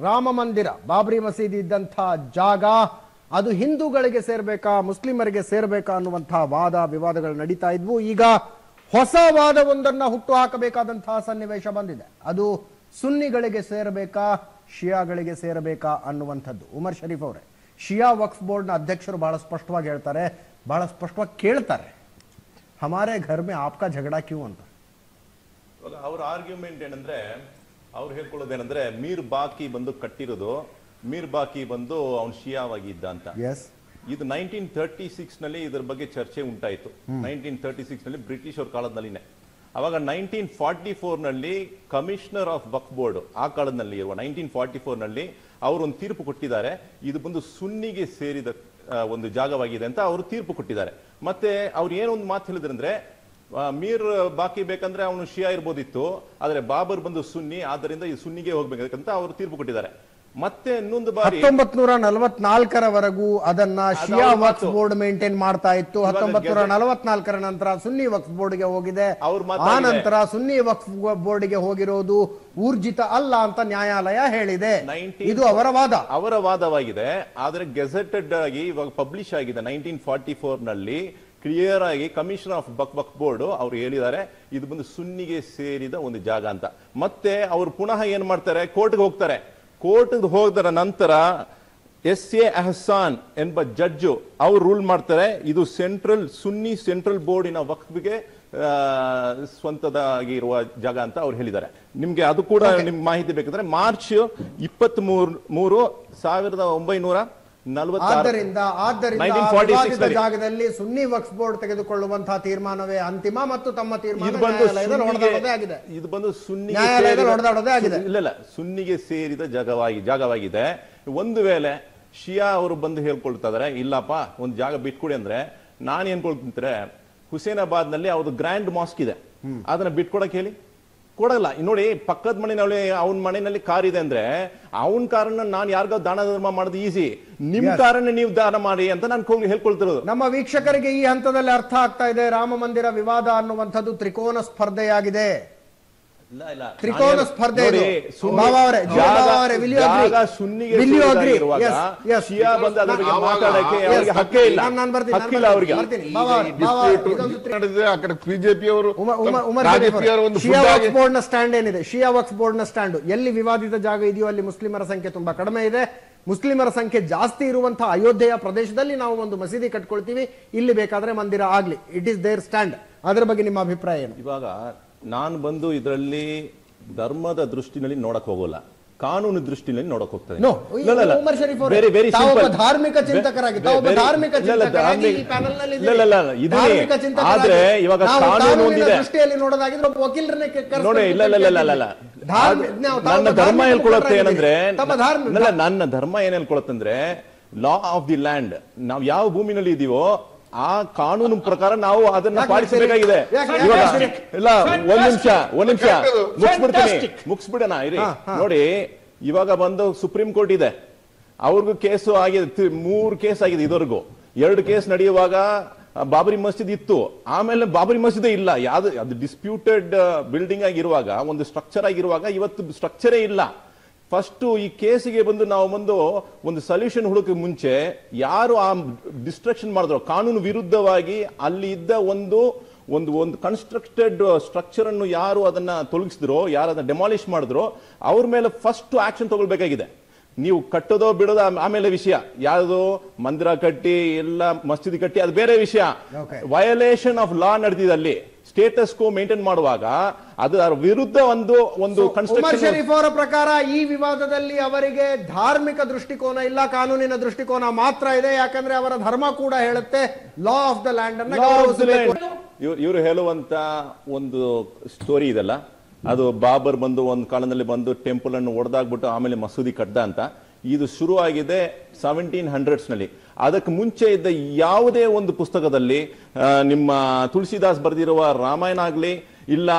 ರಾಮ ಮಂದಿರ, ಬಾಬ್ರಿ ಮಸೀದಿ ಇದ್ದಂಥ ಜಾಗ, ಅದು ಹಿಂದೂಗಳಿಗೆ ಸೇರ್ಬೇಕಾ, ಮುಸ್ಲಿಮರಿಗೆ ಸೇರ್ಬೇಕಾ ಅನ್ನುವಂತಹ ವಾದ, ವಿವಾದಗಳು ನಡೀತಾ ಇದ್ವು. ಈಗ ಹೊಸ ವಾದವೊಂದನ್ನ ಹುಟ್ಟು ಹಾಕಬೇಕಾದಂತಹ ಸನ್ನಿವೇಶ ಬಂದಿದೆ. ಅದು ಸುನ್ನಿಗಳಿಗೆ ಸೇರಬೇಕಾ, ಶಿಯಾಗಳಿಗೆ ಸೇರಬೇಕಾ ಅನ್ನುವಂಥದ್ದು. ಉಮರ್ ಶರೀಫ್ ಅವರೇ, ಶಿಯಾ ವಕ್ಫ್ ಬೋರ್ಡ್ನ ಅಧ್ಯಕ್ಷರು ಬಹಳ ಸ್ಪಷ್ಟವಾಗಿ ಹೇಳ್ತಾರೆ, ಬಹಳ ಸ್ಪಷ್ಟವಾಗಿ ಕೇಳ್ತಾರೆ. ಹಮಾರೆ ಘರ್ ಮೇ ಆಪ್ಕಾ ಝಗಡಾ ಕ್ಯೂ ಅಂತ. ಅವ್ರ ಆರ್ಗ್ಯುಮೆಂಟ್ ಏನಂದ್ರೆ ಅವ್ರು ಹೇಳ್ಕೊಳ್ಳೋದೇನಂದ್ರೆ ಮೀರ್ ಬಾಕಿ ಬಂದು ಕಟ್ಟಿರೋದು ಮೀರ್ ಬಾಕಿ ಬಂದು ಅವ್ನು ಶಿಯಾವಾಗಿದ್ದ ಅಂತ. ಇದು ನೈನ್ಟೀನ್ ತರ್ಟಿ ಸಿಕ್ಸ್ನಲ್ಲಿ ಇದ್ರ ಬಗ್ಗೆ ಚರ್ಚೆ ಉಂಟಾಯಿತು. ನೈನ್ಟೀನ್ ತರ್ಟಿ ಸಿಕ್ಸ್ನಲ್ಲಿ ಬ್ರಿಟಿಷ್ ಅವ್ರ ಕಾಲದಲ್ಲಿನೇ ಅವಾಗ ನೈನ್ಟೀನ್ ಫಾರ್ಟಿ ಫೋರ್ನಲ್ಲಿ ಕಮಿಷನರ್ ಆಫ್ ವಕ್ ಬೋರ್ಡ್ ಆ ಕಾಲದಲ್ಲಿ ಇರುವ ನೈನ್ಟೀನ್ ಫಾರ್ಟಿ ಫೋರ್ನಲ್ಲಿ ಅವರು ಒಂದು ತೀರ್ಪು ಕೊಟ್ಟಿದ್ದಾರೆ. ಇದು ಬಂದು ಸುನ್ನಿಗೆ ಸೇರಿದ ಒಂದು ಜಾಗವಾಗಿದೆ ಅಂತ ಅವರು ತೀರ್ಪು ಕೊಟ್ಟಿದ್ದಾರೆ. ಮತ್ತೆ ಅವ್ರು ಏನೊಂದು ಮಾತು ಹೇಳಿದ್ರಂದ್ರೆ ಮೀರ್ ಬಾಕಿ ಬೇಕಂದ್ರೆ ಅವನು ಶಿಯಾ ಇರ್ಬೋದಿತ್ತು ಆದ್ರೆ ಬಾಬರ್ ಬಂದು ಸುನ್ನಿ ಆದ್ದರಿಂದ ಈ ಸುನ್ನಿಗೆ ಹೋಗ್ಬೇಕಂತ ಅವರು ತೀರ್ಪು ಕೊಟ್ಟಿದ್ದಾರೆ. ಮತ್ತೆ ಇನ್ನೊಂದು ಬಾರಿ ಹತ್ತೊಂಬತ್ ನೂರ ನಲವತ್ನಾಲ್ಕರವರೆಗೂ ಅದನ್ನ ಶಿಯಾ ವಕ್ಸ್ ವಕ್ಫ್. ಬೋರ್ಡ್ ಮೇಂಟೈನ್ ಮಾಡ್ತಾ ಇತ್ತು. ಹತ್ತೊಂಬತ್ ನೂರ ನಲವತ್ನಾಲ್ಕರ ನಂತರ ಸುನ್ನಿ ವಕ್ಫ್ ಬೋರ್ಡ್ಗೆ ಹೋಗಿದೆ. ಅವ್ರ ಆ ನಂತರ ಸುನ್ನಿ ವಕ್ಫ್ ಬೋರ್ಡ್ಗೆ ಹೋಗಿರೋದು ಊರ್ಜಿತ ಅಲ್ಲ ಅಂತ ನ್ಯಾಯಾಲಯ ಹೇಳಿದೆ. 19 ಇದು ಅವರ ವಾದ. ಅವರ ವಾದವಾಗಿದೆ. ಆದ್ರೆ ಗೆಜೆಟೆಡ್ ಆಗಿ ಇವಾಗ ಪಬ್ಲಿಷ್ ಆಗಿದೆ. ನೈನ್ಟೀನ್ ಫಾರ್ಟಿ ಫೋರ್ನಲ್ಲಿ ಕ್ಲಿಯರ್ ಆಗಿ ಕಮಿಷನರ್ ಆಫ್ ಬಕ್ ಬಕ್ ಬೋರ್ಡ್ ಅವ್ರು ಹೇಳಿದ್ದಾರೆ ಇದು ಬಂದು ಸುನ್ನಿಗೆ ಸೇರಿದ ಒಂದು ಜಾಗ ಅಂತ. ಮತ್ತೆ ಅವ್ರು ಪುನಃ ಏನ್ ಮಾಡ್ತಾರೆ? ಕೋರ್ಟ್ಗೆ ಹೋಗ್ತಾರೆ. ಕೋರ್ಟ್ಗೆ ಹೋದರ ನಂತರ ಎಸ್ ಎ ಅಹಸಾನ್ ಎಂಬ ಜಡ್ಜು ಅವ್ರು ರೂಲ್ ಮಾಡ್ತಾರೆ ಇದು ಸೆಂಟ್ರಲ್ ಸುನ್ನಿ ಸೆಂಟ್ರಲ್ ಬೋರ್ಡಿನ ವಕ್ಫ್ಗೆ ಸ್ವಂತದಾಗಿ ಇರುವ ಜಾಗ ಅಂತ ಅವ್ರು ಹೇಳಿದ್ದಾರೆ. ನಿಮ್ಗೆ ಅದು ಕೂಡ ನಿಮ್ಗೆ ಮಾಹಿತಿ ಬೇಕಂದ್ರೆ ಮಾರ್ಚ್ ಇಪ್ಪತ್ತ್ ಮೂರು ಸಾವಿರದ ಒಂಬೈನೂರ ಆದ್ದರಿಂದ ಆದ್ದರಿಂದ ಆ 1946 ವಿವಾದಿತ ಜಾಗದಲ್ಲಿ ಸುನ್ನಿ ವಕ್ಸ್ ಬೋರ್ಡ್ ತೆಗೆದುಕೊಳ್ಳುವಂತಹ ತೀರ್ಮಾನವೇ ಅಂತಿಮ ಮತ್ತು ತಮ್ಮ ತೀರ್ಮಾನ ಇದು ಬಂದು. ಇಲ್ಲ ಇಲ್ಲ ಸುನ್ನಿಗೆ ಸೇರಿದ ಜಾಗವಾಗಿ ಜಾಗವಾಗಿದೆ. ಒಂದು ವೇಳೆ ಶಿಯಾ ಅವರು ಬಂದು ಹೇಳ್ಕೊಳ್ತಾ ಇದಾರೆ ಇಲ್ಲಪ್ಪ ಒಂದು ಜಾಗ ಬಿಟ್ಕೊಡಿ ಅಂದ್ರೆ ನಾನು ಏನ್ಕೊಳ್ತಿದ್ರೆ ಹುಸೇನಾಬಾದ್ನಲ್ಲಿ ಅವ್ರದ್ದು ಗ್ರ್ಯಾಂಡ್ ಮಾಸ್ಕ್ ಇದೆ. ಅದನ್ನ ಬಿಟ್ಕೊಡಕ್ ಹೇಳಿ? ಕೊಡಲ್ಲ. ನೋಡಿ ಪಕ್ಕದ ಮನೆಯಲ್ಲಿ ಅವನ ಮನೆಯಲ್ಲಿ ಕಾರ್ ಇದೆ ಅಂದ್ರೆ ಅವನ ಕಾರನ್ನ ನಾನು ಯಾರಿಗೋ ದಾನ ಧರ್ಮ ಮಾಡೋದು ಈಸಿ ನಿಮ್. ಕಾರನ್ನ ನೀವು ದಾನ ಮಾಡಿ ಅಂತ ನಾನು ಹೇಳ್ಕೊಳ್ತಿರೋದು. ನಮ್ಮ ವೀಕ್ಷಕರಿಗೆ ಈ ಹಂತದಲ್ಲಿ ಅರ್ಥ ಆಗ್ತಾ ಇದೆ. ರಾಮ ಮಂದಿರ ವಿವಾದ ಅನ್ನುವಂಥದ್ದು ತ್ರಿಕೋನ ಸ್ಪರ್ಧೆಯಾಗಿದೆ. ತ್ರಿಕೋನ ಸ್ಪರ್ಧೆ ಬೋರ್ಡ್ನ ಸ್ಟ್ಯಾಂಡ್ ಏನಿದೆ? ಶಿಯಾ ವಕ್ಸ್ ಬೋರ್ಡ್ನ ಸ್ಟ್ಯಾಂಡ್ ಎಲ್ಲಿ ವಿವಾದಿತ ಜಾಗ ಇದೆಯೋ ಅಲ್ಲಿ ಮುಸ್ಲಿಮರ ಸಂಖ್ಯೆ ತುಂಬಾ ಕಡಿಮೆ ಇದೆ. ಮುಸ್ಲಿಮರ ಸಂಖ್ಯೆ ಜಾಸ್ತಿ ಇರುವಂತಹ ಅಯೋಧ್ಯೆಯ ಪ್ರದೇಶದಲ್ಲಿ ನಾವು ಒಂದು ಮಸೀದಿ ಕಟ್ಕೊಳ್ತೀವಿ. ಇಲ್ಲಿ ಬೇಕಾದ್ರೆ ಮಂದಿರ ಆಗ್ಲಿ. ಇಟ್ ಇಸ್ ದೇರ್ ಸ್ಟ್ಯಾಂಡ್ ಅದ್ರ ಬಗ್ಗೆ ನಿಮ್ಮ ಅಭಿಪ್ರಾಯ ಏನು? ಇವಾಗ ನಾನು ಬಂದು ಇದರಲ್ಲಿ ಧರ್ಮದ ದೃಷ್ಟಿನಲ್ಲಿ ನೋಡಕ್ ಹೋಗೋಲ್ಲ. ಕಾನೂನು ದೃಷ್ಟಿನಲ್ಲಿ ನೋಡಕ್ ಹೋಗ್ತದೆ ವೆರಿ ವೆರಿ ಧಾರ್ಮಿಕ ಚಿಂತಕರಾಗಿ, ಧಾರ್ಮಿಕ. ಆದ್ರೆ ಇವಾಗ ಕಾನೂನು ಒಂದಿದೆ. ದೃಷ್ಟಿಯಲ್ಲಿ ನೋಡೋದಾಗಿದ್ರೆ ಒಬ್ಬ ವಕೀಲರನ್ನೇ ಕ- ನೋಡಿ ಇಲ್ಲ ಇಲ್ಲ ಇಲ್ಲ ಇಲ್ಲ ನನ್ನ ಧರ್ಮ ಹೇಳ್ಕೊಳತ್ತೆ ಏನಂದ್ರೆ ನನ್ನ ಧರ್ಮ ಏನ್ ಹೇಳ್ಕೊಳತ್ತಂದ್ರೆ ಲಾ ಆಫ್ ದಿ ಲ್ಯಾಂಡ್ ನಾವ್ ಯಾವ ಭೂಮಿನಲ್ಲಿ ಇದೀವೋ ಆ ಕಾನೂನು ಪ್ರಕಾರ ನಾವು ಅದನ್ನ ಪಾಲಿಸಬೇಕಾಗಿದೆ. ಇಲ್ಲ ಒಂದ್ ನಿಮಿಷ ಒಂದ್ ನಿಮಿಷ. ಮುಗಿಸ್ಬಿಡ್ತೀನಿ. ಮುಗಿಸ್ಬಿಡೋಣ ಇರಿ. ನೋಡಿ ಇವಾಗ ಬಂದು ಸುಪ್ರೀಂ ಕೋರ್ಟ್ ಇದೆ. ಅವ್ರಿಗೂ ಕೇಸು ಆಗಿದೆ. ಮೂರು ಕೇಸ್ ಆಗಿದೆ ಇದುವರೆಗೂ. ಎರಡು ಕೇಸ್ ನಡೆಯುವಾಗ ಬಾಬರಿ ಮಸ್ಜಿದ್ ಇತ್ತು. ಆಮೇಲೆ ಬಾಬರಿ ಮಸೀದಿ ಇಲ್ಲ. ಯಾವ್ದು ಅದು ಡಿಸ್ಪ್ಯೂಟೆಡ್ ಬಿಲ್ಡಿಂಗ್ ಆಗಿರುವಾಗ ಒಂದು ಸ್ಟ್ರಕ್ಚರ್ ಆಗಿರುವಾಗ ಇವತ್ತು ಸ್ಟ್ರಕ್ಚರೇ ಇಲ್ಲ. ಫಸ್ಟ್ ಈ ಕೇಸಿಗೆ ಬಂದು ನಾವು ಬಂದು ಒಂದು ಸೊಲ್ಯೂಷನ್ ಹುಡುಕ ಮುಂಚೆ ಯಾರು ಆ ಡಿಸ್ಟ್ರಕ್ಷನ್ ಮಾಡಿದ್ರು? ಕಾನೂನು ವಿರುದ್ಧವಾಗಿ ಅಲ್ಲಿ ಇದ್ದ ಒಂದು ಒಂದು ಒಂದು ಕನ್ಸ್ಟ್ರಕ್ಟೆಡ್ ಸ್ಟ್ರಕ್ಚರ್ ಅನ್ನು ಯಾರು ಅದನ್ನ ತೊಲಗಿಸಿದ್ರು ಯಾರು ಅದನ್ನ ಡೆಮಾಲಿಷ್ ಮಾಡಿದ್ರು ಅವ್ರ ಮೇಲೆ ಫಸ್ಟ್ ಆಕ್ಷನ್ ತಗೊಳ್ಬೇಕಾಗಿದೆ. ನೀವು ಕಟ್ಟೋದೋ ಬಿಡೋದೋ ಆಮೇಲೆ ವಿಷಯ. ಯಾವುದು ಮಂದಿರ ಕಟ್ಟಿ ಎಲ್ಲ ಮಸೀದಿ ಕಟ್ಟಿ ಅದು ಬೇರೆ ವಿಷಯ. ವಯೋಲೇಷನ್ ವಯಲೇಷನ್ ಆಫ್ ಲಾ ನಡೆದಿದೆ ಅಲ್ಲಿ. ಸ್ಟೇಟಸ್ ಕೋ ಮೇಂಟೈನ್ ಮಾಡುವಾಗ ಅದರ ವಿರುದ್ಧ ಒಂದು ಒಂದು ಉಮರ್ ಶರೀಫ್ ಅವರ ಪ್ರಕಾರ ಈ ವಿವಾದದಲ್ಲಿ ಅವರಿಗೆ ಧಾರ್ಮಿಕ ದೃಷ್ಟಿಕೋನ ಇಲ್ಲ ಕಾನೂನಿನ ದೃಷ್ಟಿಕೋನ ಮಾತ್ರ ಇದೆ. ಯಾಕಂದ್ರೆ ಅವರ ಧರ್ಮ ಕೂಡ ಹೇಳುತ್ತೆ ಲಾ ಆಫ್ ದ ಲ್ಯಾಂಡ್ ಅನ್ನ ಇವರು ಹೇಳುವಂತ ಒಂದು ಸ್ಟೋರಿ ಇದೆಲ್ಲ. ಅದು ಬಾಬರ್ ಬಂದು ಒಂದು ಕಾಲದಲ್ಲಿ ಬಂದು ಟೆಂಪಲ್ ಅನ್ನು ಒಡೆದಾಗ್ಬಿಟ್ಟು ಆಮೇಲೆ ಮಸೂದಿ ಕಟ್ಟ ಅಂತ. ಇದು ಶುರು ಆಗಿದೆ ಸೆವೆಂಟೀನ್ ಹಂಡ್ರೆಡ್ಸ್ನಲ್ಲಿ. ಅದಕ್ಕೆ ಮುಂಚೆ ಇದ್ದ ಯಾವುದೇ ಒಂದು ಪುಸ್ತಕದಲ್ಲಿ ನಿಮ್ಮ ತುಳಸಿದಾಸ್ ಬರೆದಿರುವ ರಾಮಾಯಣ ಆಗ್ಲಿ ಇಲ್ಲ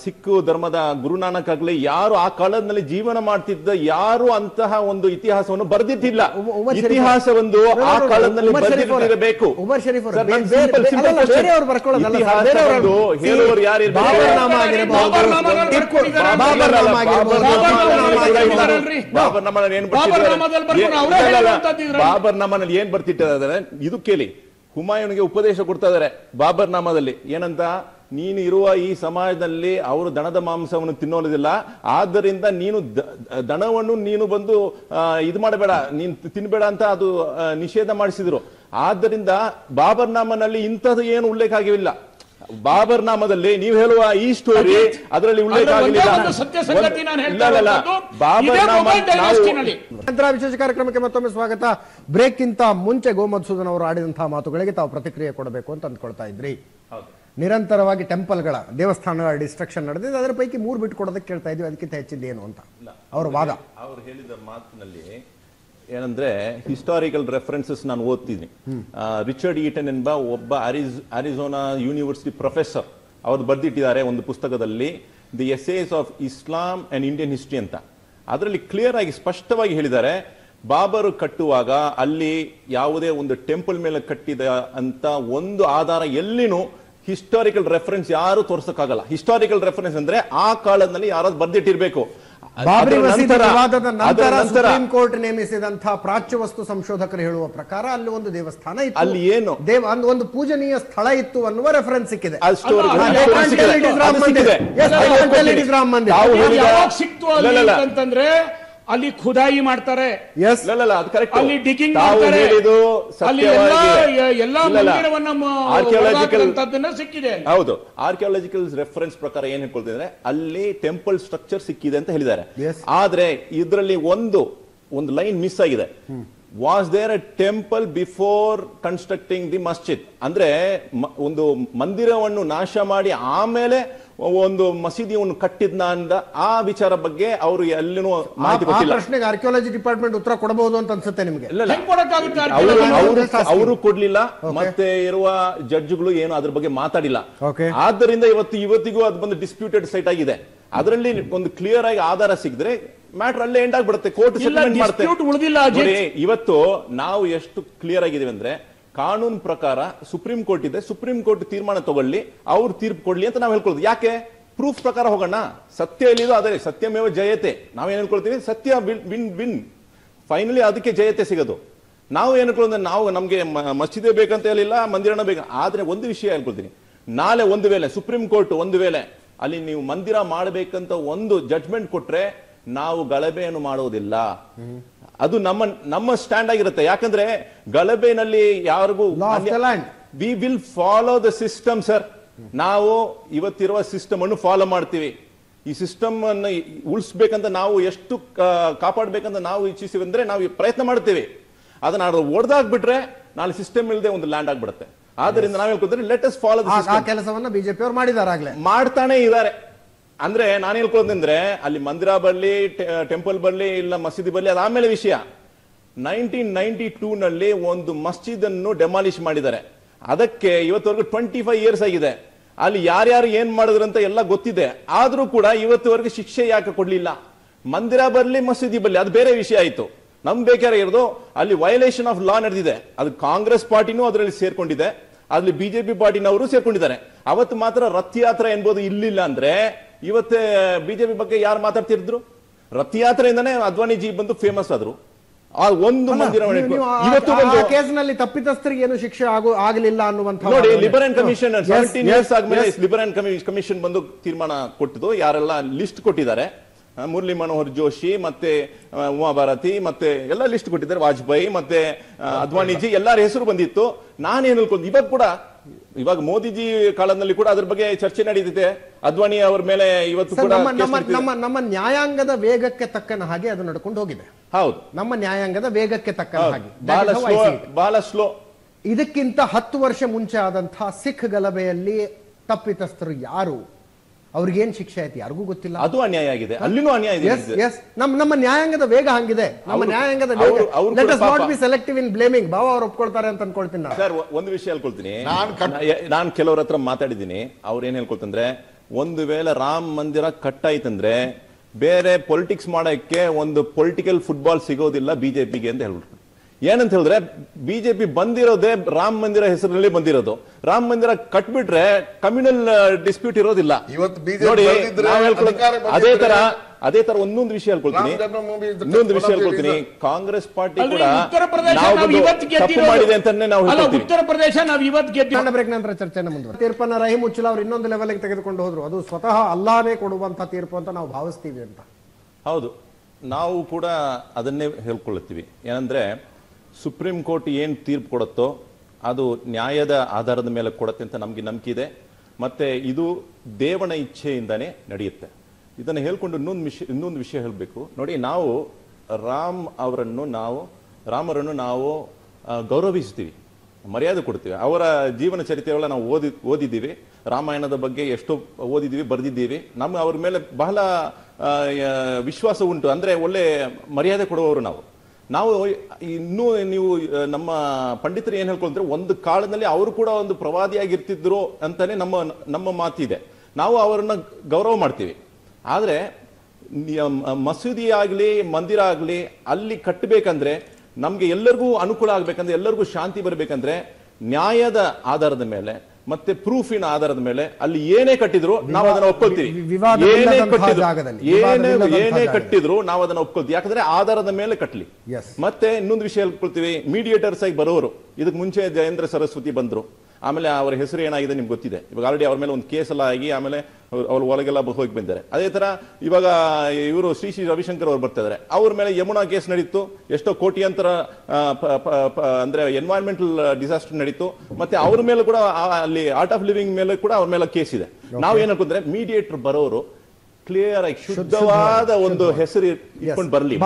ಸಿಖ್ ಧರ್ಮದ ಗುರುನಾನಕ್ ಆಗ್ಲಿ ಯಾರು ಆ ಕಾಲದಲ್ಲಿ ಜೀವನ ಮಾಡ್ತಿದ್ದ ಯಾರು ಅಂತಹ ಒಂದು ಇತಿಹಾಸವನ್ನು ಬರೆದಿದ್ದಿಲ್ಲ. ಇತಿಹಾಸ ಒಂದು ಆ ಕಾಲದಲ್ಲಿ ಬರೆದಿರಬೇಕು ಉಮರ್ ಶರೀಫ್ ಹೇಳುವವರು ಯಾರು? ಬಾಬರ್ ನಮ್ಮನಲ್ಲಿ ಏನ್ ಬರ್ತಿಟ್ಟ ಇದು ಕೇಳಿ. ಹುಮಾಯೂನ್ಗೆ ಉಪದೇಶ ಕೊಡ್ತಾ ಇದಾರೆ ಬಾಬರ್ ನಾಮದಲ್ಲಿ. ಏನಂತ? ನೀನು ಇರುವ ಈ ಸಮಾಜದಲ್ಲಿ ಅವರು ದಣದ ಮಾಂಸವನ್ನು ತಿನ್ನೋದಿಲ್ಲ. ಆದ್ದರಿಂದ ನೀನು ದಣವನ್ನು ನೀನು ಬಂದು ಇದು ಮಾಡಬೇಡ. ನೀನು ತಿನ್ಬೇಡ ಅಂತ ಅದು ನಿಷೇಧ ಮಾಡಿಸಿದ್ರು. ಆದ್ದರಿಂದ ಬಾಬರ್ ನಾಮನಲ್ಲಿ ಇಂಥದ್ದು ಏನು ಉಲ್ಲೇಖ ಆಗಿಲ್ಲ. ಬಾಬರ್ ನಾಮದಲ್ಲಿ ನೀವು ಹೇಳುವ ಈ ಸ್ಟೋರಿ ಅದರಲ್ಲಿ ಉಲ್ಲೇಖ. ನಂತರ ವಿಶೇಷ ಕಾರ್ಯಕ್ರಮಕ್ಕೆ ಮತ್ತೊಮ್ಮೆ ಸ್ವಾಗತ. ಬ್ರೇಕ್ ಗಿಂತ ಮುಂಚೆ ಗೋಮಧುಸೂದನ್ ಅವರು ಆಡಿದಂತಹ ಮಾತುಗಳಿಗೆ ತಾವು ಪ್ರತಿಕ್ರಿಯೆ ಕೊಡಬೇಕು ಅಂತ ಅಂದ್ಕೊಳ್ತಾ ಇದ್ರಿ. ನಿರಂತರವಾಗಿ ಟೆಂಪಲ್ಗಳ ದೇವಸ್ಥಾನಗಳ ಡಿಸ್ಟ್ರಕ್ಷನ್ ನಡೆದಿದೆ. ಅದರ ಪೈಕಿ ಮೂರು ಬಿಟ್ಟು ಕೊಡೋದಕ್ಕೆ ಕೇಳ್ತಾ ಇದ್ವಿ ಅದಕ್ಕಿಂತ ಹೆಚ್ಚಿದ್ದೇನು ಏನು ಅಂತ ಅವರ ವಾದ. ಅವ್ರು ಹೇಳಿದ ಮಾತಿನಲ್ಲಿ ಏನಂದ್ರೆ ಹಿಸ್ಟಾರಿಕಲ್ ರೆಫರೆನ್ಸಸ್ ನಾನು ಓದ್ತೀನಿ. ರಿಚರ್ಡ್ ಈಟನ್ ಎಂಬ ಒಬ್ಬ ಅರಿಜ್ ಅರಿಜೋನಾ ಯೂನಿವರ್ಸಿಟಿ ಪ್ರೊಫೆಸರ್ ಅವ್ರು ಬರೆದಿಟ್ಟಿದ್ದಾರೆ ಒಂದು ಪುಸ್ತಕದಲ್ಲಿ the essays of Islam and Indian history ಅಂತ. ಅದರಲ್ಲಿ ಕ್ಲಿಯರ್ ಆಗಿ ಸ್ಪಷ್ಟವಾಗಿ ಹೇಳಿದ್ದಾರೆ ಬಾಬರು ಕಟ್ಟುವಾಗ ಅಲ್ಲಿ ಯಾವುದೇ ಒಂದು ಟೆಂಪಲ್ ಮೇಲೆ ಕಟ್ಟಿದ ಅಂತ ಒಂದು ಆಧಾರ ಎಲ್ಲಿನೂ ಹಿಸ್ಟಾರಿಕಲ್ ರೆಫರೆನ್ಸ್ ಯಾರು ತೋರ್ಸಕ್ಕಾಗಲ್ಲ. ಹಿಸ್ಟಾರಿಕಲ್ ರೆಫರೆನ್ಸ್ ಅಂದ್ರೆ ಆ ಕಾಲದಲ್ಲಿ ಯಾರಾದ್ರೂ ಬರ್ದಿಟ್ಟಿರ್ಬೇಕು. ಬಾಬರಿ ಮಸೀದಿ ನಂತರ- ವಿವಾದದ ನಂತರ ಸುಪ್ರೀಂ ಕೋರ್ಟ್ ನೇಮಿಸಿದಂತಹ ಪ್ರಾಚ್ಯ ವಸ್ತು ಸಂಶೋಧಕರು ಹೇಳುವ ಪ್ರಕಾರ ಅಲ್ಲಿ ಒಂದು ದೇವಸ್ಥಾನ ಇತ್ತು. ಅಲ್ಲಿ ಏನು? ದೇವ ಒಂದು- ಒಂದು ಪೂಜನೀಯ ಸ್ಥಳ ಇತ್ತು ಅನ್ನುವ ರೆಫರೆನ್ಸ್ ಸಿಕ್ಕಿದೆ. ರಾಮ ಮಂದಿರ ಸಿಕ್ತು. ಅಂತಂದ್ರೆ ಅಲ್ಲಿ ಖುದಾಯಿ ಮಾಡ್ತಾರೆ. ಅಲ್ಲಿ ಡಿಗಿಂಗ್ ಮಾಡ್ತಾರೆ. ಅಲ್ಲಿ ಎಲ್ಲ. ಎಲ್ಲ ಸಿಕ್ಕಿದೆ ಅಲ್ಲಿ. ಹೌದು ಆರ್ಕಿಯಾಲಜಿಕಲ್ ರೆಫರೆನ್ಸ್ ಪ್ರಕಾರ ಏನ್ ಹೇಳ್ಕೊಳ್ತಿದ್ರೆ ಅಲ್ಲಿ ಟೆಂಪಲ್ ಸ್ಟ್ರಕ್ಚರ್ ಸಿಕ್ಕಿದೆ ಅಂತ ಹೇಳಿದ್ದಾರೆ. ಆದ್ರೆ ಇದರಲ್ಲಿ ಒಂದು ಒಂದು ಲೈನ್ ಮಿಸ್ ಆಗಿದೆ was there a temple before constructing the masjid ಅಂದ್ರೆ ಒಂದು ಮಂದಿರವನ್ನು ನಾಶ ಮಾಡಿ ಆಮೇಲೆ ಒಂದು ಮಸೀದಿಯನ್ನು ಕಟ್ಟಿದ್ನ ಅಂದ ಆ ವಿಚಾರ ಬಗ್ಗೆ ಅವರು ಎಲ್ಲಿನೂ ಮಾಹಿತಿ ಆ ಕೊಟ್ಟಿಲ್ಲ. ಪ್ರಶ್ನೆಗೆ ಆರ್ಕಿಯಾಲಜಿ ಡಿಪಾರ್ಟ್ಮೆಂಟ್ ಉತ್ತರ ಕೊಡಬಹುದು ಅಂತ ಅನ್ಸುತ್ತೆ ನಿಮಗೆ. ಅವರು ಕೊಡ್ಲಿಲ್ಲ ಮತ್ತೆ ಇರುವ ಜಡ್ಜ್ಗಳು ಏನು ಅದ್ರ ಬಗ್ಗೆ ಮಾತಾಡಿಲ್ಲ. ಆದ್ದರಿಂದ ಇವತ್ತು ಇವತ್ತಿಗೂ ಅದು ಬಂದು ಡಿಸ್ಪ್ಯೂಟೆಡ್ ಸೈಟ್ ಆಗಿದೆ. ಅದರಲ್ಲಿ ಒಂದು ಕ್ಲಿಯರ್ ಆಗಿ ಆಧಾರ ಸಿಗದ್ರೆ ಮ್ಯಾಟರ್ ಅಲ್ಲೇ ಎಂಡ್ ಆಗ್ಬಿಡುತ್ತೆ. ಕೋರ್ಟ್ ಸೆಟಲ್ಮೆಂಟ್ ಮಾಡುತ್ತೆ ಇವತ್ತು ನಾವು ಎಷ್ಟು ಕ್ಲಿಯರ್ ಆಗಿದ್ದೀವಿ ಅಂದ್ರೆ ಕಾನೂನು ಪ್ರಕಾರ ಸುಪ್ರೀಂ ಕೋರ್ಟ್ ಇದೆ, ಸುಪ್ರೀಂ ಕೋರ್ಟ್ ತೀರ್ಮಾನ ತಗೊಳ್ಳಿ, ಅವ್ರು ತೀರ್ಪು ಕೊಡ್ಲಿ ಅಂತ ನಾವು ಹೇಳ್ಕೊಳ್ಳೋದು ಯಾಕೆ? ಪ್ರೂಫ್ ಪ್ರಕಾರ ಹೋಗೋಣ. ಸತ್ಯ ಎಲ್ಲಿದೋ? ಅದೇ, ಸತ್ಯಮೇವ ಜಯತೆ. ನಾವೇನು ಹೇಳ್ಕೊಳ್ತೀವಿ? ಸತ್ಯ ವಿನ್ ವಿನ್ ಫೈನಲಿ ಅದಕ್ಕೆ ಜಯತೆ ಸಿಗೋದು. ನಾವು ಏನು ಹೇಳ್ಕೊಳ್ಳೋದು ನಾವು ನಮಗೆ ಮಸೀದಿ ಬೇಕಂತ ಹೇಳಿಲ್ಲ, ಮಂದಿರನ ಬೇಕು, ಆದರೆ ಒಂದು ವಿಷಯ ಹೇಳ್ಕೊಳ್ತೀನಿ. ನಾಳೆ ಒಂದು ವೇಳೆ, ಸುಪ್ರೀಂ ಕೋರ್ಟ್ ಒಂದು ವೇಳೆ ಅಲ್ಲಿ ನೀವು ಮಂದಿರ ಮಾಡಬೇಕಂತ ಒಂದು ಜಡ್ಜ್ಮೆಂಟ್ ಕೊಟ್ರೆ ನಾವು ಗಲಭೆಯನ್ನು ಮಾಡುವುದಿಲ್ಲ ಅದು ನಮ್ಮ ನಮ್ಮ ಸ್ಟ್ಯಾಂಡ್ ಆಗಿರುತ್ತೆ. ಯಾಕಂದ್ರೆ ಗಲಭೆನಲ್ಲಿ ಯಾರಿಗೂ we will follow the system sir ನಾವು ಇವತ್ತಿರುವ ಸಿಸ್ಟಮ್ ಅನ್ನು ಫಾಲೋ ಮಾಡ್ತೀವಿ. ಈ ಸಿಸ್ಟಮ್ ಅನ್ನು ಉಳಿಸ್ಬೇಕಂತ ನಾವು ಎಷ್ಟು ಕಾಪಾಡ್ಬೇಕಂತ ನಾವು ಇಚ್ಛಿಸಿವಿ ಅಂದ್ರೆ ನಾವು ಈ ಪ್ರಯತ್ನ ಮಾಡ್ತೀವಿ. ಅದನ್ನ ಒಡೆದಾಗ್ಬಿಟ್ರೆ ನಾಳೆ ಸಿಸ್ಟಮ್ ಇಲ್ಲದೆ ಒಂದು ಲ್ಯಾಂಡ್ ಆಗ್ಬಿಡುತ್ತೆ. ಆದ್ರಿಂದ ನಾವು ಹೇಳ್ಕೊದ್ರೆ ಲೆಟ್ ಅಸ್ ಫಾಲೋ ಕೆಲಸವನ್ನ ಬಿಜೆಪಿ ಅವರು ಮಾಡಿದಾರೆ ಮಾಡ್ತಾನೆ ಇದ್ದಾರೆ ಅಂದ್ರೆ ನಾನು ಹೇಳ್ಕೊಳ್ಳೋದಂದ್ರೆ ಅಲ್ಲಿ ಮಂದಿರ ಬರ್ಲಿ ಟೆಂಪಲ್ ಬರ್ಲಿ ಇಲ್ಲ ಮಸೀದಿ ಬರ್ಲಿ ಅದಾದ್ಮೇಲೆ ವಿಷಯ. ನೈನ್ಟೀನ್ ನೈನ್ಟಿ ಟೂ ನಲ್ಲಿ ಒಂದು ಮಸ್ಜಿದ್ ಅನ್ನು ಡೆಮಾಲಿಷ್ ಮಾಡಿದ್ದಾರೆ. ಅದಕ್ಕೆ ಇವತ್ತವರೆಗೂ ಟ್ವೆಂಟಿ ಫೈವ್ ಇಯರ್ಸ್ ಆಗಿದೆ. ಅಲ್ಲಿ ಯಾರ್ಯಾರು ಏನ್ ಅಂತ ಎಲ್ಲ ಗೊತ್ತಿದೆ. ಆದ್ರೂ ಕೂಡ ಇವತ್ತುವರೆಗೂ ಶಿಕ್ಷೆ ಯಾಕೆ ಕೊಡ್ಲಿಲ್ಲ? ಮಂದಿರ ಬರ್ಲಿ ಮಸೀದಿ ಬರ್ಲಿ ಅದು ಬೇರೆ ವಿಷಯ ಆಯ್ತು. ನಮ್ ಬೇಕಾರೆ ಇರೋದು ಅಲ್ಲಿ ವಯಲೇಷನ್ ಆಫ್ ಲಾ ನಡೆದಿದೆ. ಅದು ಕಾಂಗ್ರೆಸ್ ಪಾರ್ಟಿನೂ ಅದರಲ್ಲಿ ಸೇರ್ಕೊಂಡಿದೆ. ಅಲ್ಲಿ ಬಿಜೆಪಿ ಪಾರ್ಟಿನವರು ಸೇರ್ಕೊಂಡಿದ್ದಾರೆ. ಅವತ್ತು ಮಾತ್ರ ರಥಯಾತ್ರೆ ಎಂಬುದು ಇಲ್ಲಿಲ್ಲ ಅಂದ್ರೆ ಇವತ್ತೇ ಬಿಜೆಪಿ ಬಗ್ಗೆ ಯಾರು ಮಾತಾಡ್ತಿದ್ರು? ಅದ್ವಾನಿ ಜಿ ಬಂದು ಫೇಮಸ್ ಆದ್ರು. ಆ ಒಂದು ಇವತ್ತು ಕೇಸ್ನಲ್ಲಿ ತಪ್ಪಿತಸ್ಥರಿಗೆ ಏನು ಶಿಕ್ಷೆ ಆಗು ಆಗಲಿಲ್ಲ ಅನ್ನುವಂತ ನೋಡಿ ಲಿಬರ್ ಅಂಡ್ ಕಮಿಷನ್ ಲಿಬರ್ ಸೆವೆಂಟೀನ್ ಇಯರ್ಸ್ ಆದ್ಮೇಲೆ ಲಿಬರ್ ಲಿಬರಲ್ ಕಮಿಷನ್ ಬಂದು ತೀರ್ಮಾನ ಕೊಟ್ಟಿದ್ದು. ಯಾರೆಲ್ಲ ಲಿಸ್ಟ್ ಕೊಟ್ಟಿದ್ದಾರೆ. ಮುರಳಿ ಮನೋಹರ್ ಜೋಶಿ ಮತ್ತೆ ಉಮಾಭಾರತಿ ಉಮಾ ಭಾರತಿ ಮತ್ತೆ ಎಲ್ಲ ಲಿಸ್ಟ್ ಕೊಟ್ಟಿದ್ದಾರೆ. ವಾಜಪೇಯಿ ಮತ್ತೆ ಅದ್ವಾಣಿಜಿ ಅದ್ವಾನಿಜಿ ಎಲ್ಲರ ಹೆಸರು ಬಂದಿತ್ತು. ನಾನೇನು ಅನ್ಕೊಂಡು ಇವಾಗ ಕೂಡ ಇವಾಗ ಮೋದಿಜಿ ಕಾಲದಲ್ಲಿ ಕೂಡ ಅದ್ರ ಬಗ್ಗೆ ಚರ್ಚೆ ನಡೀತಿದೆ ಅದ್ವಾನಿ ಅವರ ಮೇಲೆ ಇವತ್ತು ಕೂಡ ನಮ್ಮ ನಮ್ಮ ನ್ಯಾಯಾಂಗದ ವೇಗಕ್ಕೆ ತಕ್ಕನ ಹಾಗೆ ಅದು ನಡ್ಕೊಂಡು ಹೋಗಿದೆ. ಹೌದು. ನಮ್ಮ ನ್ಯಾಯಾಂಗದ ವೇಗಕ್ಕೆ ತಕ್ಕನ ಹಾಗೆ. ಬಹಳ ಸ್ಲೋ ಬಹಳ ಸ್ಲೋ ಇದಕ್ಕಿಂತ ಹತ್ತು ವರ್ಷ ಮುಂಚೆ ಆದಂತಹ ಸಿಖ್ ಗಲಭೆಯಲ್ಲಿ ತಪ್ಪಿತಸ್ಥರು ಯಾರು? ಅವ್ರಿಗೇನ್ ಶಿಕ್ಷೆ ಆಯ್ತು ಯಾರಿಗೂ ಗೊತ್ತಿಲ್ಲ. ಅದು ಅನ್ಯಾಯ ಆಗಿದೆ. ಅಲ್ಲಿನೂ ಅನ್ಯಾಯ ಇದೆ ಎಸ್ ಎಸ್ ನಮ್ಮ ನಮ್ಮ ನ್ಯಾಯಾಂಗದ ವೇಗ ಹಂಗಿದೆ. ನಮ್ಮ ನ್ಯಾಯಾಂಗದ ವೇಗ ಅವ್ರು let us not be selective in blaming ಭಾವ ಅವ್ರು ಒಪ್ಕೊಳ್ತಾರೆ ಅಂತ ಅನ್ಕೊಳ್ತೀನಿ ನಾನು. ಸರ್ ಒಂದು ವಿಷಯ ಹೇಳ್ಕೊಳ್ತೀನಿ. ನಾನ್ ಕಟ್- ನಾನು ಕೆಲವ್ರ ಹತ್ರ ಮಾತಾಡಿದ್ದೀನಿ. ಅವ್ರು ಏನ್ ಹೇಳ್ಕೊಳ್ತಂದ್ರೆ ಒಂದು ವೇಳೆ ರಾಮ್ ಮಂದಿರ ಕಟ್ಟಾಯ್ತಂದ್ರೆ ಬೇರೆ ಪೊಲಿಟಿಕ್ಸ್ ಮಾಡಕ್ಕೆ ಒಂದು ಪೊಲಿಟಿಕಲ್ ಫುಟ್ಬಾಲ್ ಸಿಗೋದಿಲ್ಲ ಬಿಜೆಪಿಗೆ ಅಂತ ಹೇಳ್ಬಿಟ್ಟು ಏನಂತ ಹೇಳಿದ್ರೆ ಬಿಜೆಪಿ ಬಂದಿರೋದೇ ರಾಮ ಮಂದಿರ ಹೆಸರಿನಲ್ಲಿ ಬಂದಿರೋದು. ರಾಮ ಮಂದಿರ ಕಟ್ಬಿಟ್ರೆ ಕಮ್ಯುನಲ್ ಡಿಸ್ಪ್ಯೂಟ್ ಇರೋದಿಲ್ಲ. ನೋಡಿ ಅದೇ ತರ ಅದೇ ತರ ಒಂದೊಂದು ವಿಷಯ ಹೇಳ್ಕೊಳ್ತೀನಿ. ಇನ್ನೊಂದು ವಿಷಯ ಹೇಳ್ಕೊಳ್ತೀನಿ. ಕಾಂಗ್ರೆಸ್ ಪಾರ್ಟಿ ಕೂಡ ತಪ್ಪು. ಮಾಡಿದೆ ಅಂತಾನೆ ನಾವು ಉತ್ತರ ಪ್ರದೇಶ ನಾವು ಇವತ್ತು ಗೆದ್ದಿ ಬ್ರೇಕ್ ನಂತರ ಚರ್ಚೆನ ಮುಂದುವರೆ ತೀರ್ಪನ್ನ ರಹೀಂ ಉಚ್ಚಲ ಅವರು ಇನ್ನೊಂದು ಲೆವೆಲ್ಗೆ ತೆಗೆದುಕೊಂಡು ಹೋದ್ರು. ಅದು ಸ್ವತಃ ಅಲ್ಲಾನೇ ಕೊಡುವಂತ ತೀರ್ಪು ಅಂತ ನಾವು ಭಾವಿಸ್ತೀವಿ ಅಂತ. ಹೌದು. ನಾವು ಕೂಡ ಅದನ್ನೇ ಹೇಳ್ಕೊಳ್ಳುತ್ತೀವಿ ಏನಂದ್ರೆ ಸುಪ್ರೀಂ ಕೋರ್ಟ್ ಏನು ತೀರ್ಪು ಕೊಡುತ್ತೋ ಅದು ನ್ಯಾಯದ ಆಧಾರದ ಮೇಲೆ ಕೊಡುತ್ತೆ ಅಂತ ನಮಗೆ ನಂಬಿಕೆ ಇದೆ. ಮತ್ತೆ ಇದು ದೇವನ ಇಚ್ಛೆಯಿಂದನೇ ನಡೆಯುತ್ತೆ. ಇದನ್ನು ಹೇಳ್ಕೊಂಡು ಇನ್ನೊಂದು ವಿಷಯ ಇನ್ನೊಂದು ವಿಷಯ ಹೇಳಬೇಕು. ನೋಡಿ, ನಾವು ರಾಮ್ ಅವರನ್ನು ನಾವು, ರಾಮರನ್ನು ನಾವು ಗೌರವಿಸ್ತೀವಿ. ಮರ್ಯಾದೆ ಕೊಡ್ತೀವಿ. ಅವರ ಜೀವನ ಚರಿತ್ರೆಗಳ ನಾವು ಓದಿ, ಓದಿದ್ದೀವಿ. ರಾಮಾಯಣದ ಬಗ್ಗೆ ಎಷ್ಟೋ ಓದಿದ್ದೀವಿ, ಬರೆದಿದ್ದೀವಿ. ನಮ್ಮ ಅವ್ರ ಮೇಲೆ ಬಹಳ ವಿಶ್ವಾಸ ಉಂಟು. ಅಂದರೆ ಒಳ್ಳೆ ಮರ್ಯಾದೆ ಕೊಡುವವರು ನಾವು. ನಾವು ಇನ್ನೂ ನೀವು ನಮ್ಮ ಪಂಡಿತರು ಏನು ಹೇಳ್ಕೊಂಡ್ರೆ ಒಂದು ಕಾಲದಲ್ಲಿ ಅವರು ಕೂಡ ಒಂದು ಪ್ರವಾದಿಯಾಗಿರ್ತಿದ್ರು ಅಂತಾನೆ ನಮ್ಮ ನಮ್ಮ ಮಾತಿದೆ. ನಾವು ಅವರನ್ನ ಗೌರವ ಮಾಡ್ತೀವಿ. ಆದ್ರೆ ಮಸೀದಿ ಆಗ್ಲಿ ಮಂದಿರ ಆಗಲಿ, ಅಲ್ಲಿ ಕಟ್ಟಬೇಕಂದ್ರೆ, ನಮಗೆ ಎಲ್ಲರಿಗೂ ಅನುಕೂಲ ಆಗ್ಬೇಕಂದ್ರೆ, ಎಲ್ಲರಿಗೂ ಶಾಂತಿ ಬರಬೇಕಂದ್ರೆ, ನ್ಯಾಯದ ಆಧಾರದ ಮೇಲೆ ಮತ್ತೆ ಪ್ರೂಫಿನ ಆಧಾರದ ಮೇಲೆ ಅಲ್ಲಿ ಏನೇ ಕಟ್ಟಿದ್ರು ನಾವು ಅದನ್ನ ಒಪ್ಕೊಳ್ತೀವಿ. ಏನೇ ಕಟ್ಟಿದ್ರು ಏನೇ ಏನೇ ಕಟ್ಟಿದ್ರು ನಾವು ಅದನ್ನ ಒಪ್ಕೊಳ್ತೀವಿ. ಯಾಕಂದ್ರೆ ಆಧಾರದ ಮೇಲೆ ಕಟ್ಲಿ. ಮತ್ತೆ ಇನ್ನೊಂದು ವಿಷಯ ಹೇಳ್ಕೊಳ್ತೀವಿ. ಮೀಡಿಯೇಟರ್ಸ್ ಆಗಿ ಬರೋರು. ಇದಕ್ಕೆ ಮುಂಚೆ ಜಯೇಂದ್ರ ಸರಸ್ವತಿ ಬಂದ್ರು. ಆಮೇಲೆ ಅವರ ಹೆಸರು ಏನಾಗಿದೆ ನಿಮ್ಗೆ ಗೊತ್ತಿದೆ. ಇವಾಗ ಆಲ್ರೆಡಿ ಅವ್ರ ಮೇಲೆ ಒಂದು ಕೇಸ್ ಎಲ್ಲ ಆಗಿ ಆಮೇಲೆ ಅವ್ರು- ಒಳಗೆಲ್ಲ ಹೋಗಿ ಬಂದಿದ್ದಾರೆ. ಅದೇ ತರ ಇವಾಗ ಇವರು ಶ್ರೀ ಶ್ರೀ ರವಿಶಂಕರ್ ಅವರು ಬರ್ತಾ ಇದಾರೆ ಅವ್ರ ಮೇಲೆ ಯಮುನಾ ಕೇಸ್ ನಡೀತು. ಎಷ್ಟೋ ಕೋಟಿಯಂತರ ಅಂದ್ರೆ ಎನ್ವೈರನ್ಮೆಂಟಲ್ ಡಿಸಾಸ್ಟರ್ ನಡೀತು. ಮತ್ತೆ ಅವ್ರ ಮೇಲೆ ಕೂಡ ಅಲ್ಲಿ ಆರ್ಟ್ ಆಫ್ ಲಿವಿಂಗ್ ಮೇಲೆ ಕೂಡ ಅವ್ರ ಮೇಲೆ ಕೇಸ್ ಇದೆ. ನಾವು ಏನಕ್ಕಂದ್ರೆ ಮೀಡಿಯೇಟರ್ ಬರೋರು ಕ್ಲಿಯರ್ ಆಗಿ ಶುದ್ಧವಾದ ಒಂದು ಹೆಸರು ಇಟ್ಕೊಂಡು ಬರ್ಲಿ